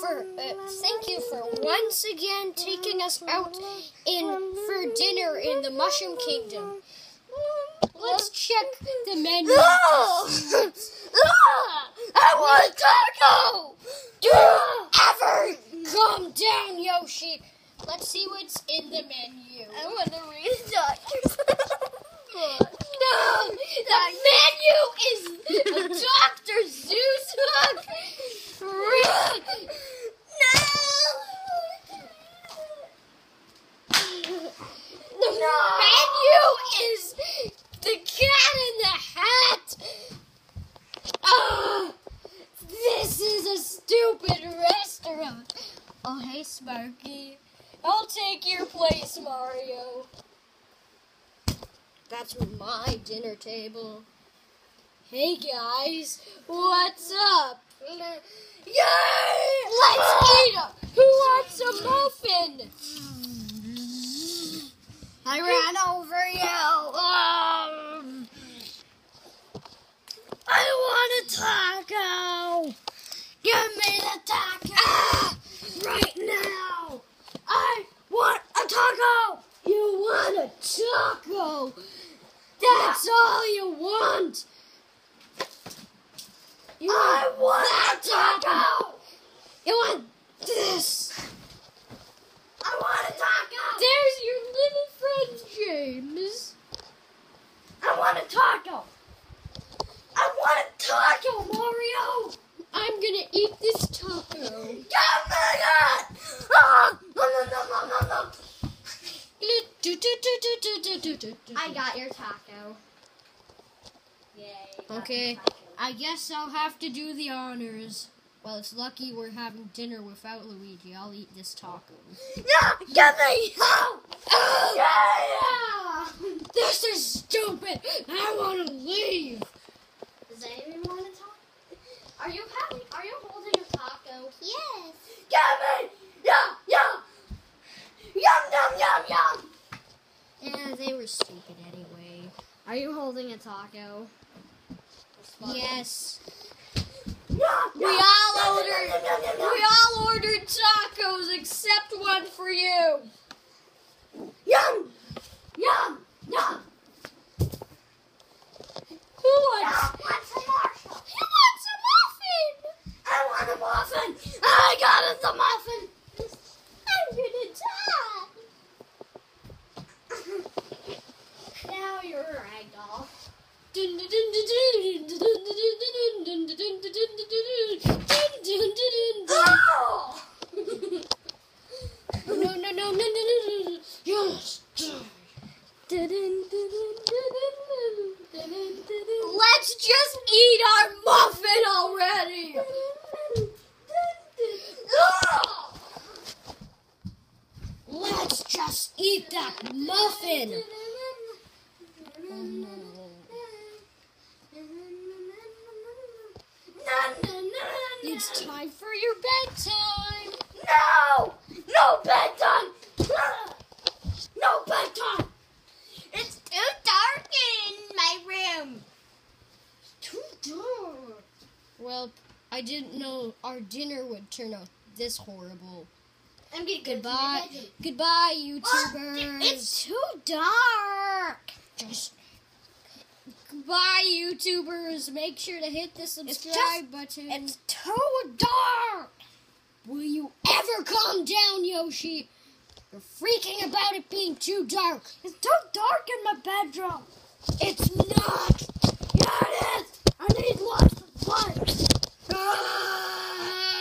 for uh, thank you for once again taking us out in for dinner in the Mushroom Kingdom. Let's check the menu. I want taco! Ever calm down, Yoshi. Let's see what's in the menu. I want to read the doctor. No, the menu is a Dr. Seuss hug. The menu is the cat in the hat. Ah, this is a stupid restaurant. Oh, hey, Sparky. I'll take your place, Mario. That's my dinner table. Hey guys, what's up? Yay! Let's eat. Who wants a muffin? I ran over you. Um, I want a taco. Give me the taco. Ah, right now. I want a taco. you want a taco? That's all you want. You I want that a taco. You want this? I want a taco. There's your little friend James. I want a taco. I want a taco, Mario. I'm gonna eat this taco. Give me it. Ah, no, no, no, no, no, no. I got your taco. Yay. Okay. taco. I guess I'll have to do the honors. Well, it's lucky we're having dinner without Luigi. I'll eat this taco. Yeah, give me. Oh, yeah. This is stupid. I want to leave. Does anyone want to talk? Are you having? Are you holding a taco? Yes. Give me. Yeah, yeah. Yum, yum, yum, yum. Yeah, they were stupid anyway. Are you holding a taco? Yes. We all ordered. We all ordered tacos except one for you. Yum, yum, yum. Who wants? I want some Marshall. Who wants a muffin? I want a muffin. I got a muffin. Let's just eat our muffin already. Let's just eat that muffin. It's time for your bedtime. No! No bedtime! Ah! No bedtime! It's too dark in my room. Too dark. Well, I didn't know our dinner would turn out this horrible. I'm getting Goodbye. Goodbye, YouTubers. It's too dark. Just goodbye, YouTubers. Make sure to hit the subscribe button. It's too dark. Will you ever calm down, Yoshi? You're freaking about it being too dark. It's too dark in my bedroom. It's not.